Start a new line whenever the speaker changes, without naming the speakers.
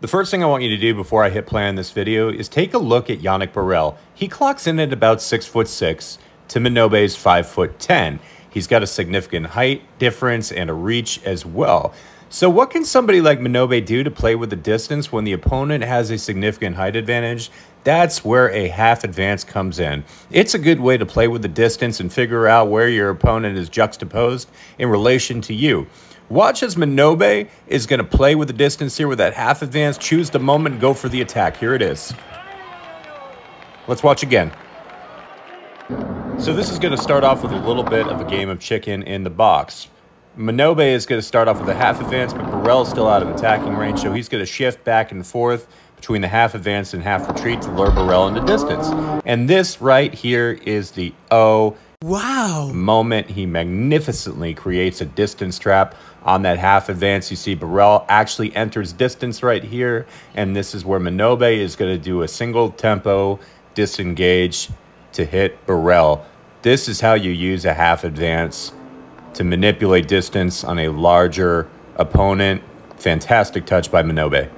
The first thing I want you to do before I hit play on this video is take a look at Yannick Borel. He clocks in at about six foot six to Minobe's five foot ten. He's got a significant height difference and a reach as well. So what can somebody like Minobe do to play with the distance when the opponent has a significant height advantage? That's where a half advance comes in. It's a good way to play with the distance and figure out where your opponent is juxtaposed in relation to you. Watch as Minobe is going to play with the distance here with that half advance, choose the moment, go for the attack. Here it is. Let's watch again. So this is going to start off with a little bit of a game of chicken in the box. Minobe is going to start off with a half advance, but Borel is still out of attacking range, so he's going to shift back and forth between the half advance and half retreat to lure Borel into distance. And this right here is the O wow moment. He magnificently creates a distance trap on that half advance. You see Borel actually enters distance right here, and this is where Minobe is going to do a single tempo disengage to hit Borel. This is how you use a half advance to manipulate distance on a larger opponent. Fantastic touch by Minobe.